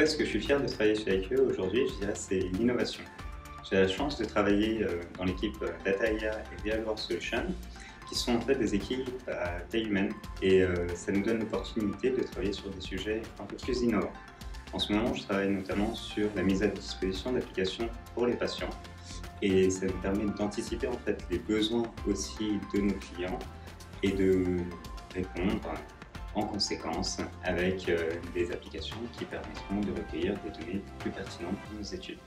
Est-ce que je suis fier de travailler chez IQE aujourd'hui? Je dirais c'est l'innovation. J'ai la chance de travailler euh, dans l'équipe euh, Data IA et Real World Solutions, qui sont en fait des équipes à taille humaine, et euh, ça nous donne l'opportunité de travailler sur des sujets un peu plus innovants. En ce moment, je travaille notamment sur la mise à disposition d'applications pour les patients, et ça nous permet d'anticiper en fait les besoins aussi de nos clients et de répondre en conséquence avec euh, des applications qui permettront de recueillir des données plus pertinentes pour nos études.